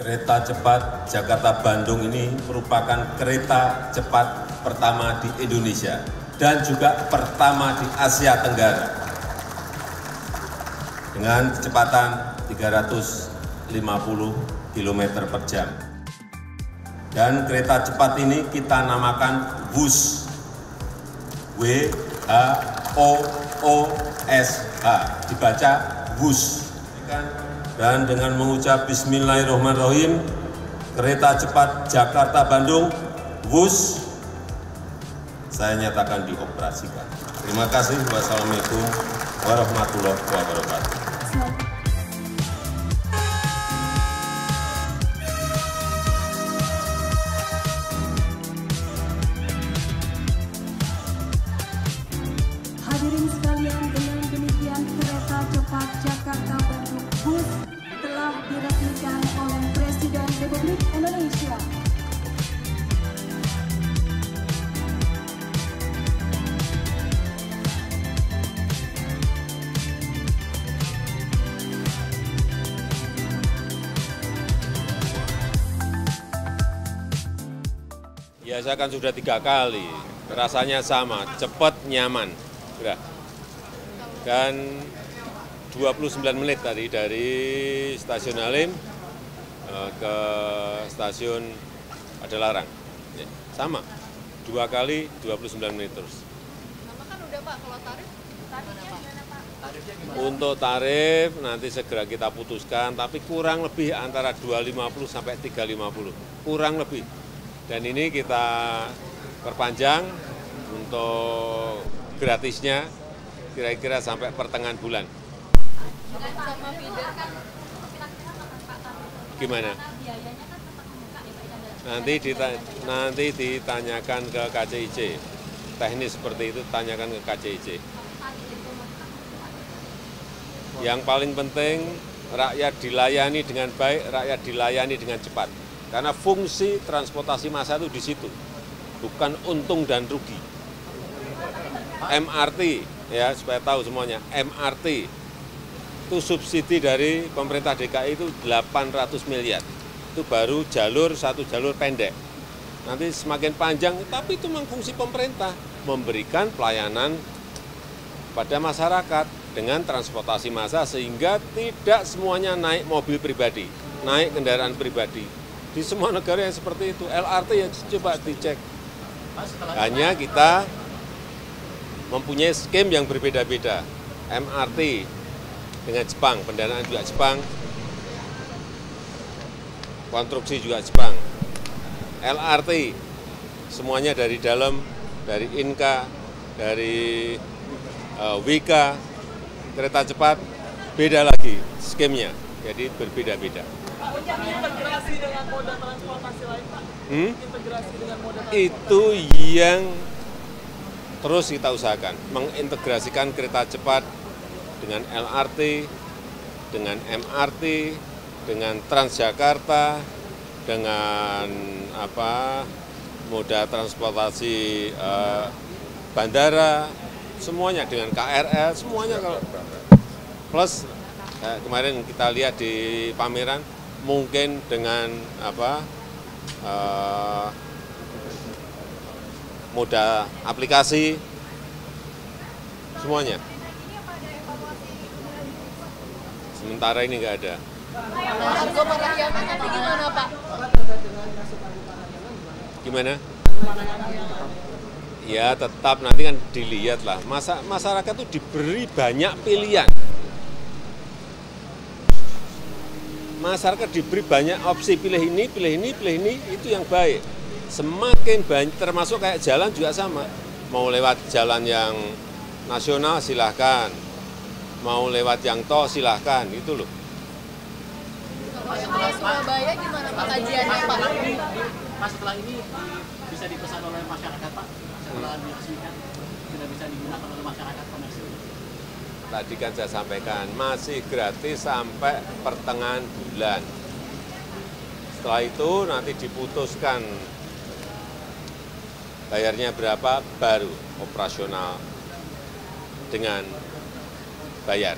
Kereta cepat Jakarta-Bandung ini merupakan kereta cepat pertama di Indonesia dan juga pertama di Asia Tenggara. Dengan kecepatan 350 km per jam. Dan kereta cepat ini kita namakan WUS. W H O O S H dibaca WUS. Dan dengan mengucap Bismillahirrahmanirrahim, kereta cepat Jakarta-Bandung WUS saya nyatakan dioperasikan. Terima kasih. Wassalamualaikum warahmatullahi wabarakatuh. Indonesia. Ya saya kan sudah tiga kali, rasanya sama, cepat, nyaman. Sudah. Dan 29 menit tadi dari stasiun Halim ke stasiun Padalarang. Ya, sama, dua kali 29 menit terus. Nama kan udah Pak, kalau tarif, tarifnya gimana Pak? Untuk tarif nanti segera kita putuskan, tapi kurang lebih antara 250 sampai 350, kurang lebih. Dan ini kita perpanjang untuk gratisnya kira-kira sampai pertengahan bulan. Dengan sama feeder kan Gimana? Nanti dita nanti ditanyakan ke KCIC. Teknis seperti itu tanyakan ke KCIC. Yang paling penting rakyat dilayani dengan baik, rakyat dilayani dengan cepat. Karena fungsi transportasi massa itu di situ, bukan untung dan rugi. MRT, ya supaya tahu semuanya, MRT itu subsidi dari pemerintah DKI itu 800 miliar. Itu baru jalur, satu jalur pendek. Nanti semakin panjang, tapi itu memang fungsi pemerintah, memberikan pelayanan pada masyarakat dengan transportasi massa sehingga tidak semuanya naik mobil pribadi, naik kendaraan pribadi. Di semua negara yang seperti itu, LRT ya coba dicek. Hanya kita mempunyai skim yang berbeda-beda. MRT dengan Jepang, pendanaan juga Jepang, konstruksi juga Jepang. LRT semuanya dari dalam, dari Inka, dari uh, Wika, kereta cepat, beda lagi skemnya, jadi berbeda-beda. integrasi dengan moda transportasi lain Pak? Hmm? Integrasi dengan moda Itu yang terus kita usahakan, mengintegrasikan kereta cepat dengan LRT, dengan MRT, dengan Transjakarta, dengan apa moda transportasi eh, bandara, semuanya dengan KRL, semuanya kalau plus eh, kemarin kita lihat di pameran mungkin dengan apa eh, moda aplikasi semuanya. Sementara ini nggak ada. Gimana? Ya tetap nanti kan dilihat lah. Masa, masyarakat itu diberi banyak pilihan. Masyarakat diberi banyak opsi pilih ini, pilih ini, pilih ini, itu yang baik. Semakin banyak, termasuk kayak jalan juga sama. Mau lewat jalan yang nasional silahkan. Mau lewat yang tol silahkan, itu loh. Ke Surabaya gimana Pak kajiannya Pak? Mas setelah ini bisa dipesan oleh masyarakat Pak setelah diresmikan tidak bisa digunakan oleh masyarakat komersil. Tadi kan saya sampaikan, masih gratis sampai pertengahan bulan. Setelah itu nanti diputuskan bayarnya berapa, baru operasional dengan bayar.